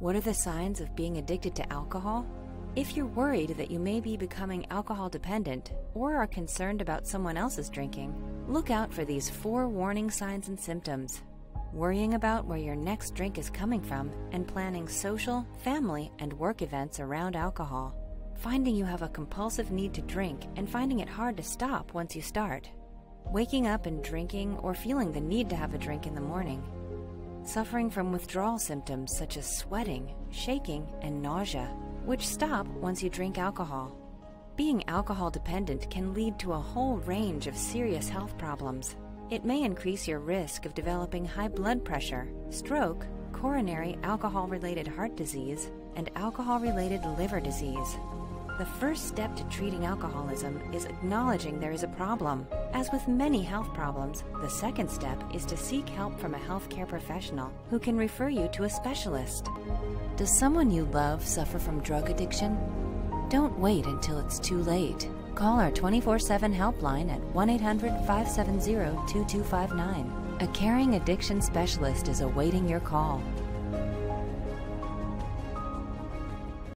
What are the signs of being addicted to alcohol? If you're worried that you may be becoming alcohol dependent or are concerned about someone else's drinking, look out for these four warning signs and symptoms. Worrying about where your next drink is coming from and planning social, family, and work events around alcohol. Finding you have a compulsive need to drink and finding it hard to stop once you start. Waking up and drinking or feeling the need to have a drink in the morning. Suffering from withdrawal symptoms such as sweating, shaking, and nausea, which stop once you drink alcohol. Being alcohol dependent can lead to a whole range of serious health problems. It may increase your risk of developing high blood pressure, stroke, coronary alcohol related heart disease, and alcohol related liver disease. The first step to treating alcoholism is acknowledging there is a problem. As with many health problems, the second step is to seek help from a healthcare professional who can refer you to a specialist. Does someone you love suffer from drug addiction? Don't wait until it's too late. Call our 24 7 helpline at 1 800 570 2259. A caring addiction specialist is awaiting your call.